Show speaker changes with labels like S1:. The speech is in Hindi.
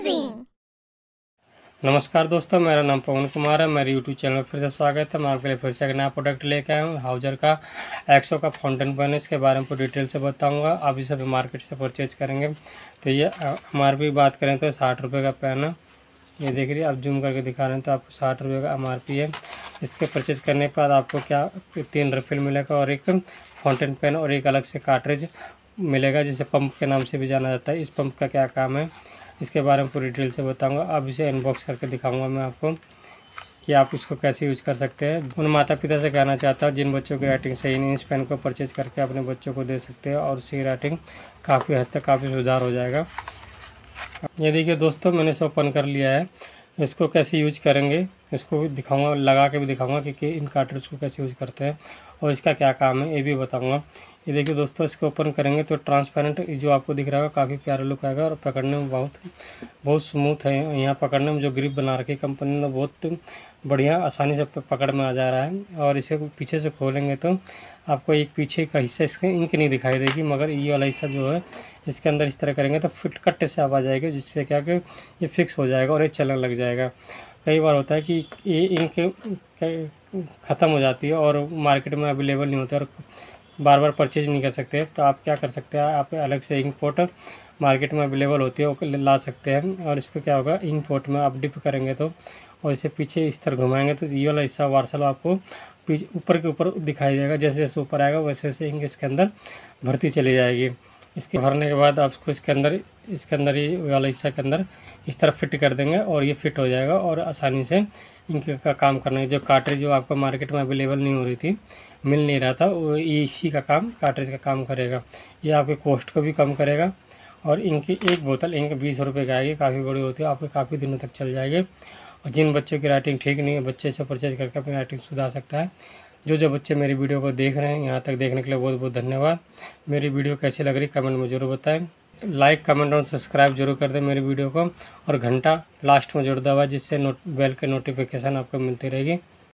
S1: amazing!
S2: नमस्कार दोस्तों, मेरा नाम पवन कुमार है, मेरे यूट्यूब चैनल में फिर से स्वागत है। मैं आपके लिए फिर से एक नया प्रोडक्ट लेके आया हूँ हाउजर का एक्सो का फाउंटेन पेन इसके बारे में पूरी डिटेल से बताऊँगा, आप इसे भी मार्केट से परचेज करेंगे। तो ये एम आर पी बात करें तो साठ रुपये का पेन है। ये देख रही है, आप जूम करके दिखा रहे हैं तो आपको साठ रुपये का एम आर पी है। इसके परचेज करने के बाद आपको क्या, तीन रिफिल मिलेगा और एक फाउंटेन पेन और एक अलग से कार्ट्रेज मिलेगा, जिसे पंप के नाम से भी जाना जाता है। इस पंप का क्या काम है? इसके बारे में पूरी डिटेल से बताऊँगा। अब इसे अनबॉक्स करके दिखाऊँगा मैं आपको कि आप इसको कैसे यूज़ कर सकते हैं। उन माता पिता से कहना चाहता हूँ, जिन बच्चों की राइटिंग सही नहीं, इस पेन को परचेज करके अपने बच्चों को दे सकते हैं और उसकी राइटिंग काफ़ी हद तक काफ़ी सुधार हो जाएगा। ये देखिए दोस्तों, मैंने इसे ओपन कर लिया है। इसको कैसे यूज़ करेंगे इसको भी दिखाऊँगा लगा के भी दिखाऊँगा कि, कि इन कार्टरेज को कैसे यूज़ करते हैं और इसका क्या काम है ये भी बताऊँगा। ये देखिए दोस्तों इसको ओपन करेंगे तो ट्रांसपेरेंट जो आपको दिख रहा है काफ़ी प्यारा लुक आएगा और पकड़ने में बहुत बहुत स्मूथ है। यहाँ पकड़ने में जो ग्रिप बना रखी कंपनी ने बहुत बढ़िया आसानी से पकड़ में आ जा रहा है और इसे पीछे से खोलेंगे तो आपको एक पीछे का हिस्सा इसके इंक नहीं दिखाई देगी, मगर ये वाला हिस्सा जो है, इसके अंदर इस तरह करेंगे तो फिट कट्टे से आवाज़ आएगी जिससे क्या कि ये फिक्स हो जाएगा और ये चलने लग जाएगा। कई बार होता है कि ये इंक ख़त्म हो जाती है और मार्केट में अवेलेबल नहीं होता और बार बार परचेज नहीं कर सकते तो आप क्या कर सकते हैं, आप अलग से इंक पोट मार्केट में अवेलेबल होती है, वो ला सकते हैं और इसको क्या होगा, इंक पोट में आप डिप करेंगे तो और इसे पीछे इस तरह घुमाएँगे तो ये वाला हिस्सा वार्सल आपको ऊपर के ऊपर दिखाई देगा जैसे जैसे ऊपर आएगा वैसे वैसे इंक इसके अंदर भरती चली जाएगी। इसके भरने के बाद आपको इसके अंदर इसके अंदर ही वाला हिस्सा के अंदर इस तरह फिट कर देंगे और ये फिट हो जाएगा और आसानी से इंक का काम करने जो कार्ट्रेज जो आपको मार्केट में अवेलेबल नहीं हो रही थी, मिल नहीं रहा था, वो ये इसी का काम कार्ट्रेज का काम करेगा। ये आपके कॉस्ट को भी कम करेगा और इनकी एक बोतल इंक बीस रुपये की आएगी काफ़ी बड़ी होती है, आपके काफ़ी दिनों तक चल जाएगी। और जिन बच्चों की राइटिंग ठीक नहीं है, बच्चे से परचेज करके अपनी राइटिंग सुधार सकता है। जो जो बच्चे मेरी वीडियो को देख रहे हैं, यहाँ तक देखने के लिए बहुत बहुत धन्यवाद। मेरी वीडियो कैसी लग रही कमेंट में ज़रूर बताएँ। लाइक कमेंट और सब्सक्राइब ज़रूर कर दें मेरी वीडियो को। और घंटा लास्ट में जोड़ दवा जिससे नोट बेल के नोटिफिकेशन आपको मिलती रहेगी।